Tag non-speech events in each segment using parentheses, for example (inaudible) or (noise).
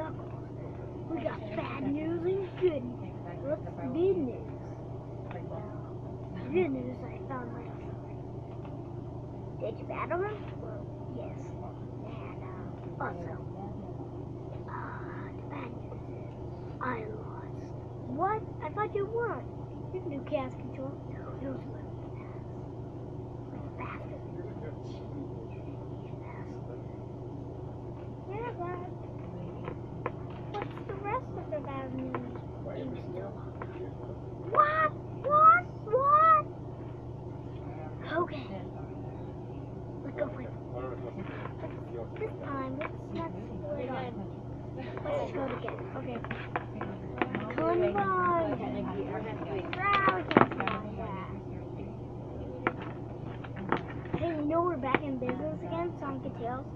double. We got bad news and good news. What's the good news? Good news, I found my phone. Did you battle him? Well, yes. And, uh, also, uh, the bad news is I lost. What? I thought you won. You can do cast control. No, it was my fast. My fastest. Yeah, What? What? What? Okay. Let's go for it. This time, let's not split. Let's go again. Okay. Come on. Hey, you know we're back in business again, Sonic Tails?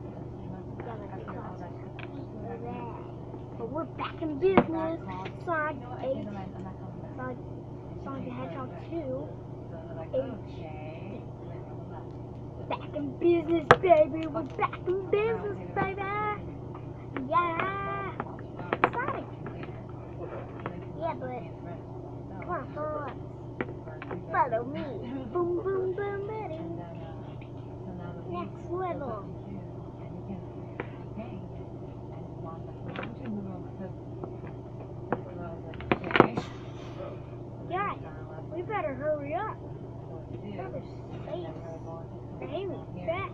American Business, Sonic H, Sonic, Sonic the Hedgehog 2, H. Back in business, baby. We're back in business, baby. Yeah. Sonic. Yeah, but come on, follow us. Follow me. Boom, boom, boom, buddy. Next level. better hurry up. That was safe. Fast.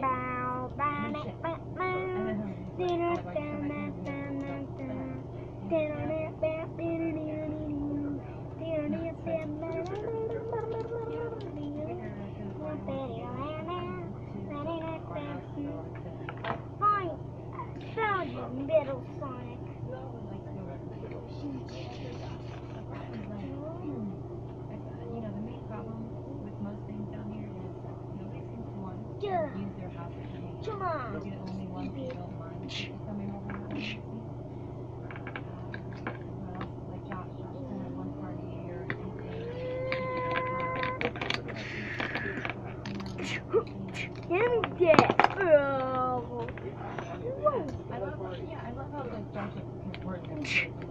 Bow, bow, bow, bow, bow. much.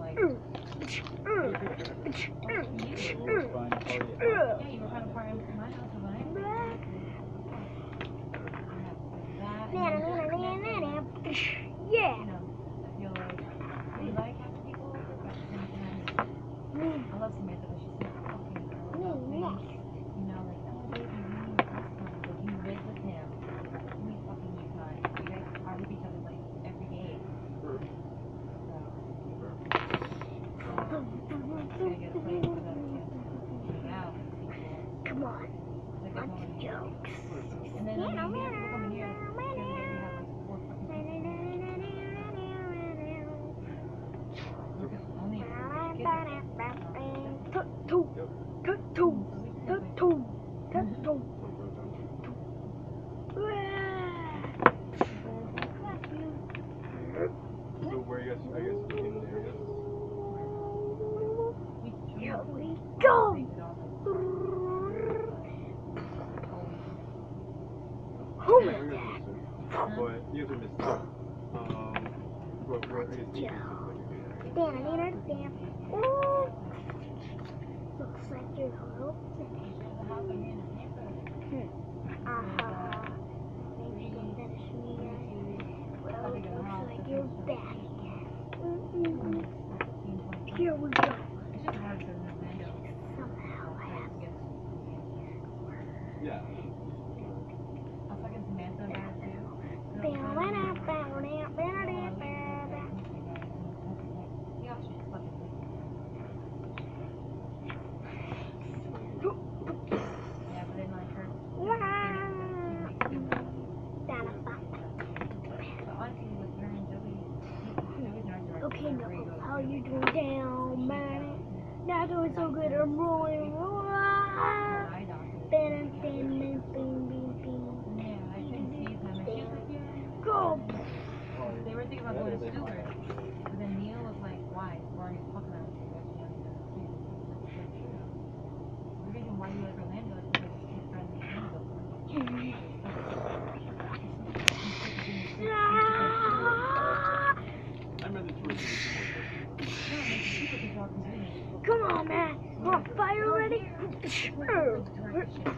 Ready? Sure.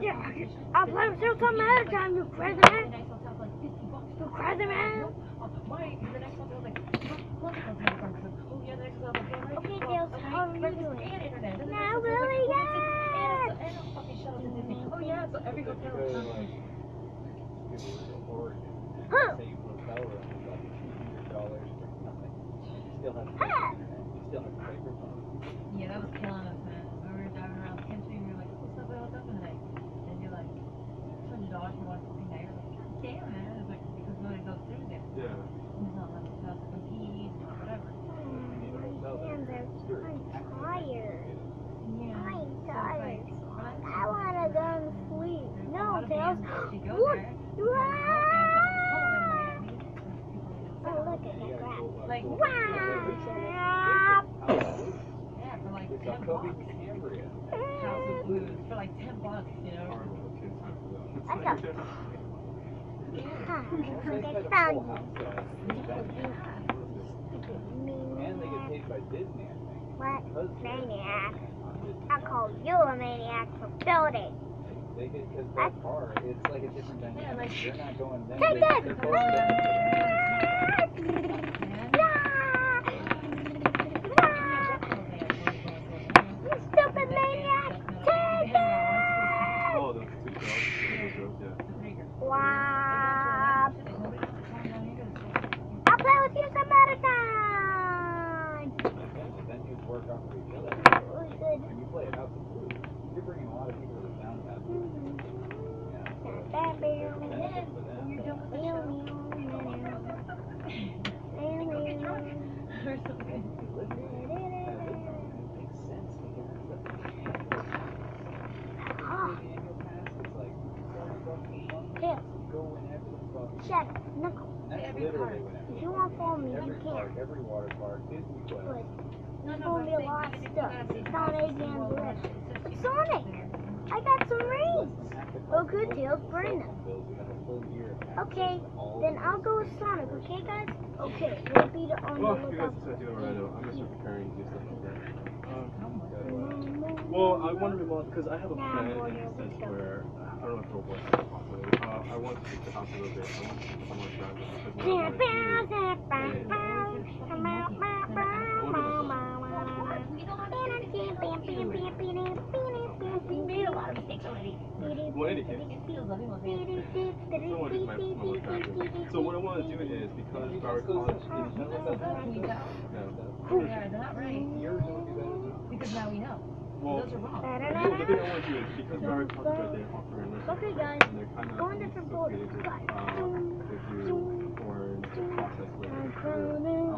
Yeah, I'll play with you some other time, you crazy man. You crazy man. Okay, Dale, so how are you doing? Now, really, yes. Oh yeah, so every hotel because, like, people in Oregon, Huh. say you hotel room is like $200 for nothing. You still have to pay Huh. for internet. You still have to pay for phone. Yeah, that was killing us, man. We were driving around the country and we were like, what's up, what's up tonight? And you're like, two hundred dollars for one fucking night. We're like, God damn, man. It's like, because nobody goes through there. Yeah. There's not like hotels to compete or whatever. You need a hotel there. Hands are- Sure. I'm tired. Yeah. I'm tired. like, we're not I wanna go and sleep. No, lot of Dale. bands that actually go What? there. You There's a lot of bands that are- go in Miami. There's people Oh, look at You the gotta grass. go, Like, go- Yeah, for like ten Kobe bucks. Cambria. House of Blues for like ten bucks, you know. Horrible kids time for them. It's That's like- Huh, They I had a full found And they get paid by Disney, I think. What? Maniac. I call you a maniac for building. They get, because car, it's like a different Yeah, dynamic. like- They're not going them. Take that! They're going them. You stupid maniac! Take it! Oh, those two girls. Those girls, yeah. Wow. I'll play with you some other time. And then you work off of each other. Who's good? When you play at House of Blues, you're bringing a lot of people to downtown. Yeah. so Bam, there's bam, benefits for them. You're done with the meow, show. meow, meow, meow, meow. Or something. You live here, you have it, it makes sense to get the Ah, annual pass. It's like 40 bucks a month. Tails, You go whenever the fuck. shut up. Knuckle. That's Every literally park. whenever. If you want to follow me, Every you park, can. every water park, Disney Quest. But No, It's no, gonna but be a I'm lot of saying, stuff. you gotta It's see not how ABM well Direct. it's It's just Sonic. there. I got some Less rings. than half the Oh, cost good of deals, most bring cell phone bills. We have a full year of access Okay, to all Then I'll go with. Sonic, okay, guys? Okay, we'll be the on the Well, you guys lookout. decide to do it right now. I'm just preparing to do stuff like that. Um, How well, I want to remodel because I have a Nah, plan boy, in the sense go. where I don't know if it'll work out properly. Uh, I want to fix the house a little bit. I want to I want to drive it because so what I want to do is because our college you tell? yeah. They not right. Yours will be better than ours. Because now we know. Well, Those are wrong. the thing I want to do is because our college there offer Okay, guys. and they're kind of Go on different boats. associated with um, if you or the process where I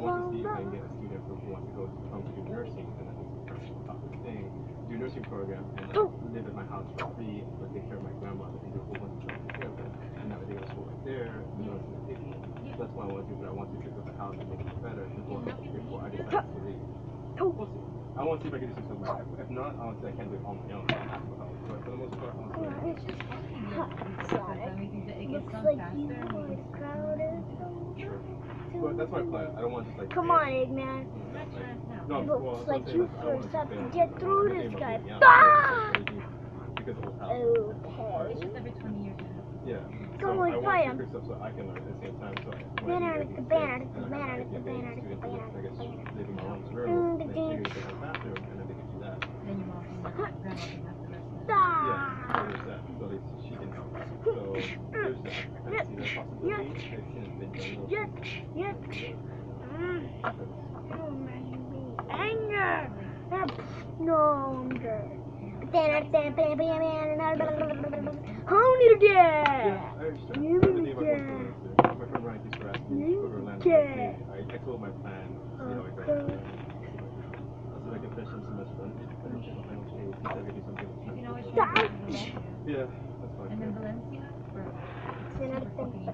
want to see if I can get a student who wants to go to come to do nursing and then nursing top of the thing, do a nursing program and live at my house for free, but take care of my grandmother and do a whole bunch of stuff take care of her. And that way they go to school right there, you know, it's in the city. So that's what I want to do, but I want to fix up the house and make it better before, before I decide to leave. We'll see. I want to see if I can do some stuff like that. If not, I want to I can't do it on my own. I have to help. But for the most part, I want to do it. It's just fucking good. Because that means that it Looks like faster. you and are we can- crowded. Sure. But that's my plan. I don't want to just like. Come on, Eggman. We're not trying now. No, It looks that's like you saying, like, I don't first have to get through this, guy. about Because of the. Okay. It's just every 20 years. Yeah. Go so on, I fight want to 'em. fix up so I can learn at the same time. So I- when I Banana, do get banana, these things, banana, and I can banana, get students banana, to, I guess, banana. live in my own Mm, room, the then dance. figure out the bathroom, and then they can do that. Then your mom can grandma can have the rest of it. Yeah, Ah. so there's that. So at least she can help. So there's that. I see that possibility. It shouldn't have been done. Yes, yes. Mm. Oh, my anger. Ah, No, I'm good. How need Yeah, that? I understand. You I didn't even can. want to My friend Ryan keeps harassing me You to go to Orlando. can. I, I told my plan. You know, I got So I can finish some semester. and finish the final stage. He said we do something You can always with try to Ouch. go to Valencia. Yeah, that's fine. And then Valencia, for super fucking.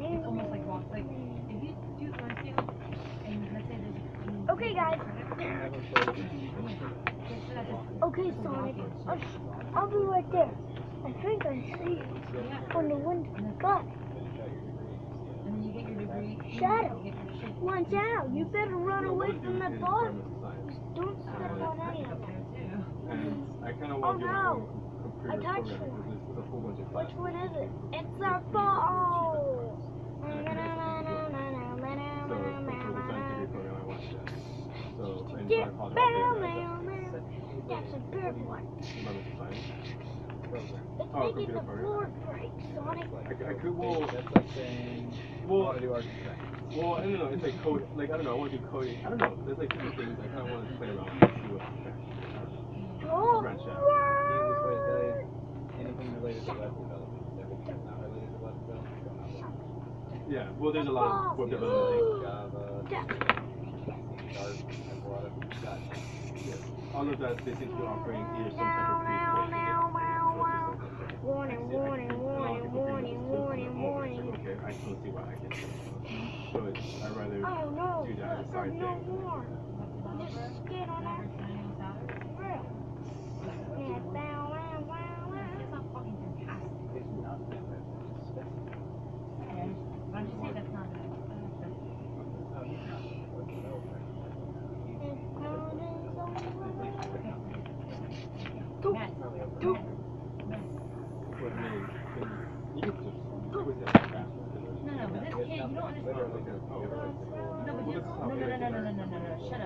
It's almost like walk, like, if you do Valencia, and let's say there's. Okay, guys. Okay, Sonic. Oh, I'll, I'll be right there. I think I see on the window. God. Shadow, watch out! You better run away from that ball. Don't step on any of them. Oh no! I touched it. Which one is it? It's a ball! Get bail, bail. That's a big one. The science? It's Oh, making the computer program. board break, Sonic. I, I could, well, That's like saying, well, want to do architecture. well, I don't know, it's like code, like, I don't know, I want to do coding, I don't know, there's like different things I kind of want to play around with, see what, Oh, Branch out. Easiest way to say it, anything related to web development. Everything not related to web development, yeah, well, there's a lot of web development Java, That- Dart, have a lot of dot yeah. All of that, they seem to be offering either some type of free Meow, course or Warning, warning, warning, warning, warning, oh, warning. Okay, I still see why I can. So (sighs) it's, I'd rather Oh no, do that as a side no thing. more. What's the Just get on that average annual salary? grill.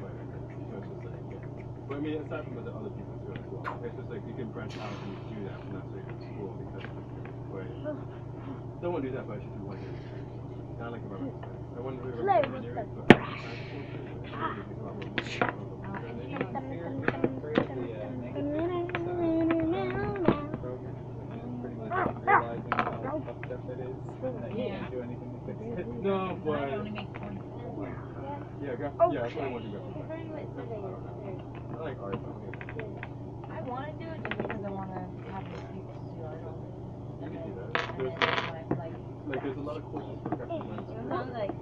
but, so it's just like, yeah. But I mean, aside from the other people too as well, it's just like you can branch out and do that, not so you're in school because, but, don't want to do that, but I should do one year. Not like environmental science. I wouldn't really Play recommend (sighs) Yeah. Okay. Yeah, I want to go. It's already. I like art. I want to do it just because I want to have the students do art on it. You can do that. There's, like, like, there's a lot of courses for everyone. It like...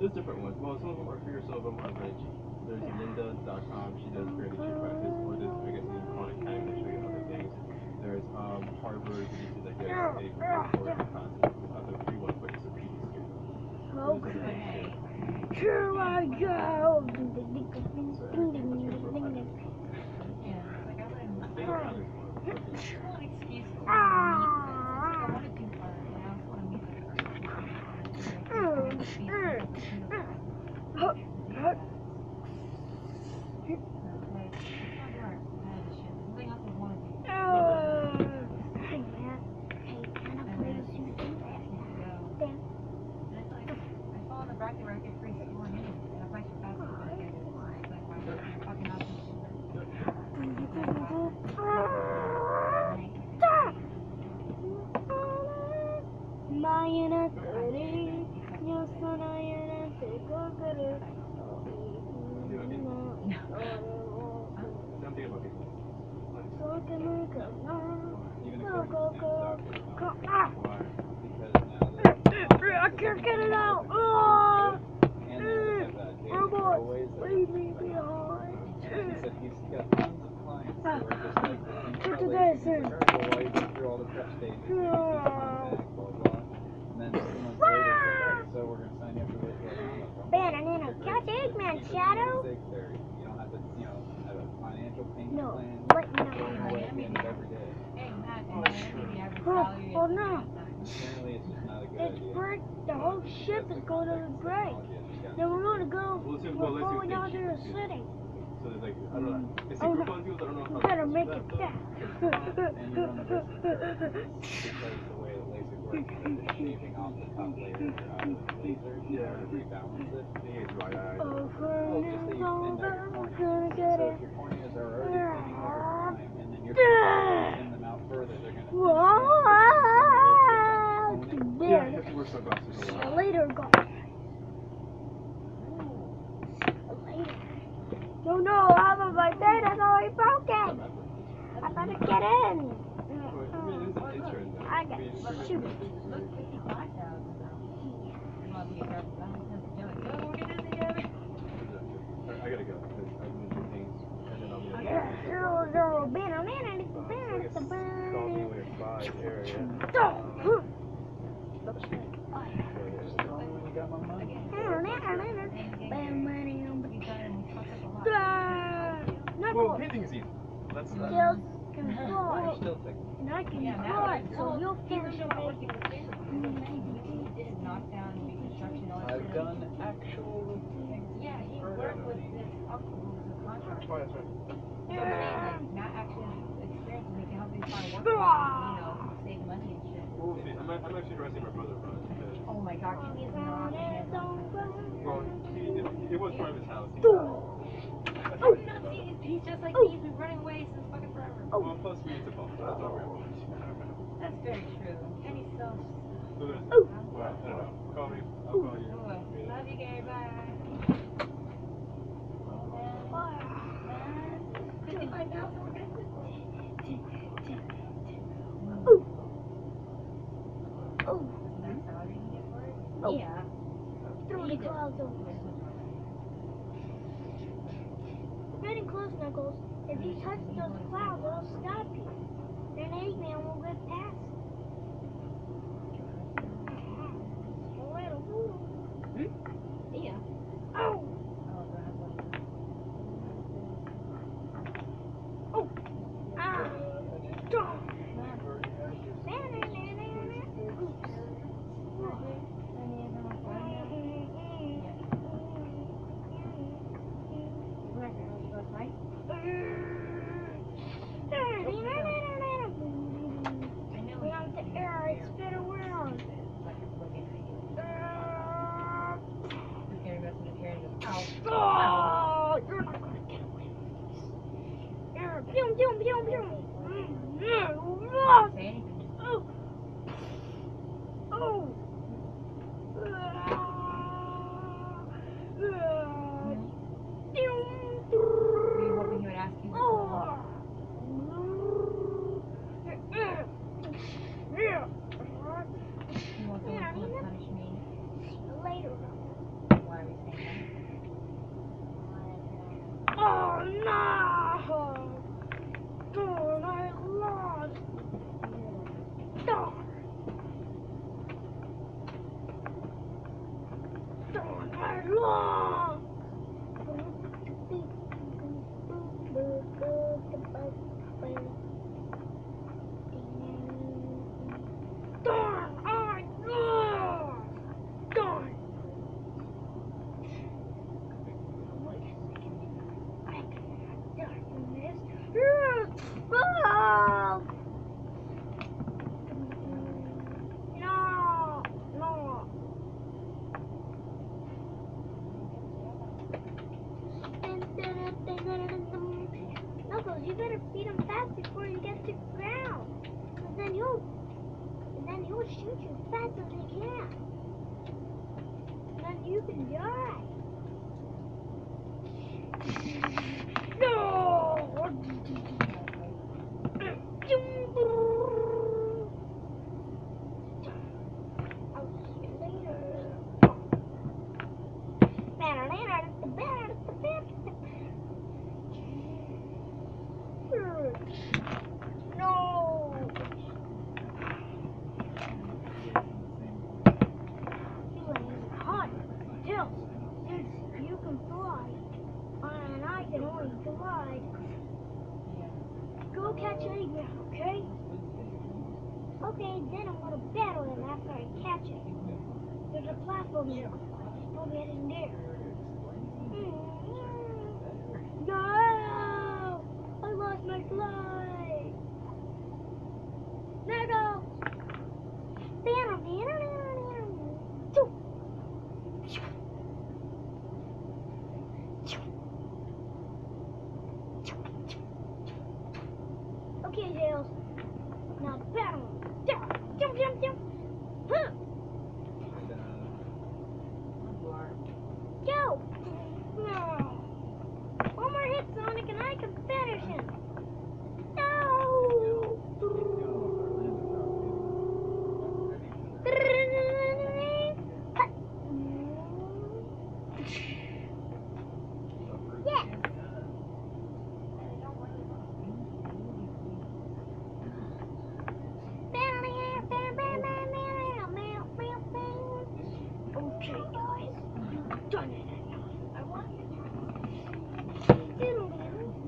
There's different ones. Well, some of them are for yourself, some are Reggie. There's Lynda.com. She does great teacher practice, or this, I guess, the chronic call it to show you other things. There's um, Harvard, which is like, yeah, I don't know. It's Oh, no. I don't know how. to make it back. And you the way the laser works it's shaving off the top layer the laser Yeah. to it. They get dry eyed. Oh, just you So if your corneas are already thinning over time, and then you're Yeah. thin them out further, they're. Yeah, There. yeah, Oh no, no, I was like, that is already broken. I better get in. I got stupid. Look, fifty-five thousand though. You want to be careful, I don't have to do it. Well, Knuckles painting is easy. That's not. still can (laughs) fly, Still take. and I can Yeah, fly, so you'll He finish was it. Mm-hmm. not working with Taylor. He did knockdown, reconstruction, all that I've done actual. Yeah, he worked with his uncle who a contractor. Oh, that's right. So I'm saying, like, not actually experience, and he can help you find work, you know, save money and shit. Well, we'll see. I'm, I'm actually harassing my brother about it Oh my god, can you not? well, he, it, it was part of his house. He, Oh, you not see, he's just like me, he's been running away since fucking forever. Oh, well, plus we need to bump. That's all we're about. That's very true. And he's so. So Oh. well, I don't know. Call me. I'll call you. 了。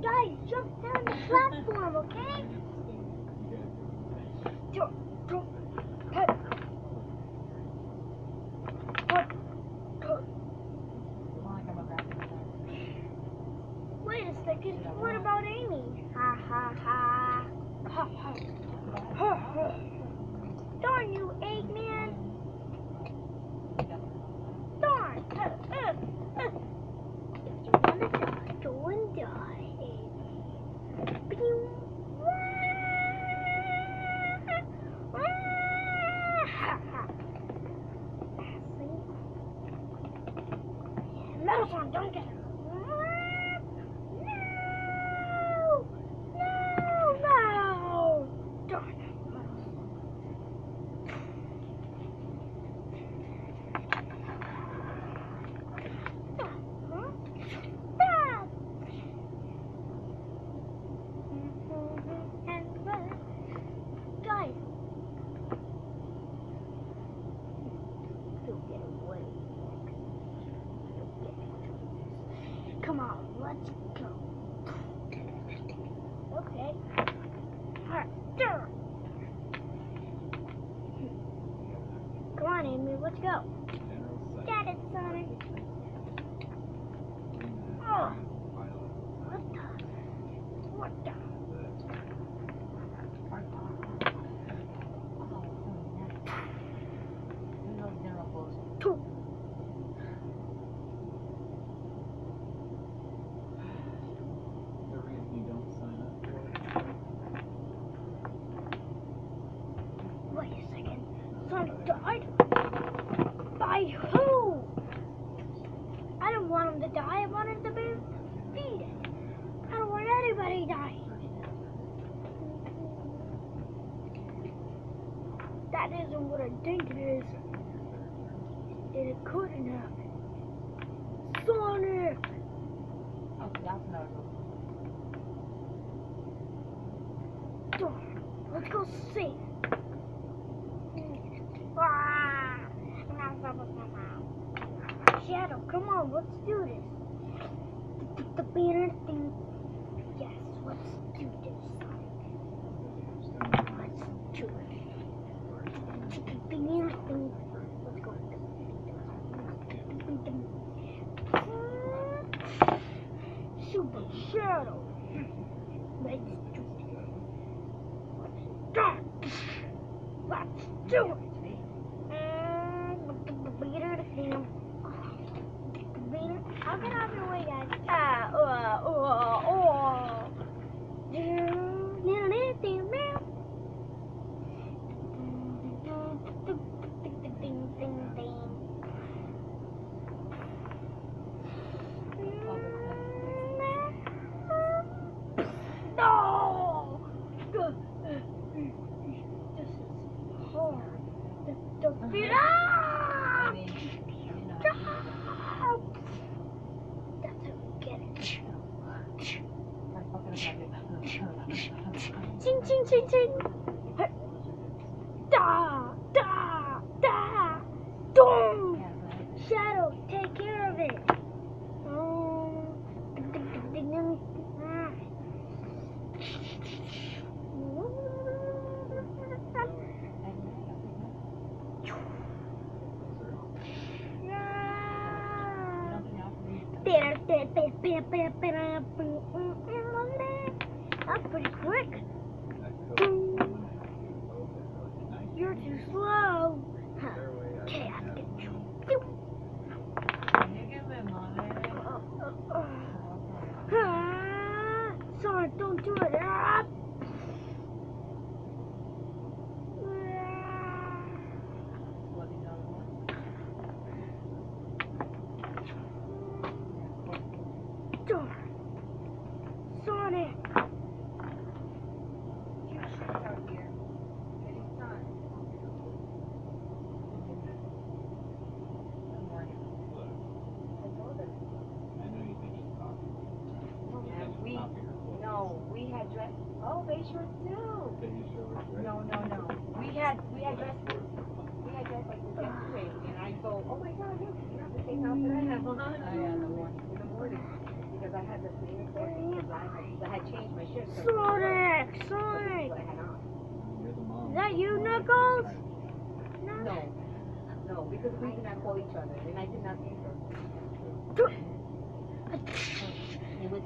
guys. I think it is. And it couldn't happen. Sonic! Oh, that's not Darn. Let's go see. Ah. Shadow, come on, let's do this. The, the, the banner thing. Yes, let's do this. Let's do it. The banner thing. Let's go. Super Shadow. Let's do it. Let's go. Let's do it. I'll get out of your way, guys. Ah, uh, uh, uh. No! This is hard. The, the feet. Ah! I mean, you know, Stop! That's how we get it. I'm fucking about it. Ching,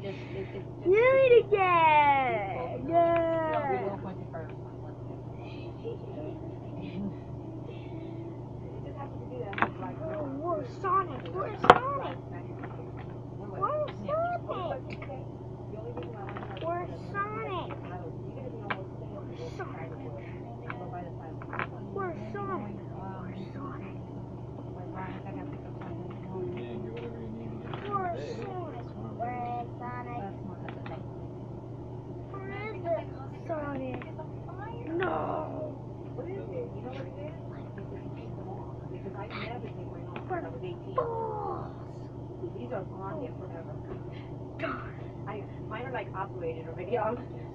just, it, it do it again. Yeah, we (laughs) oh, Sonic, where's created a video.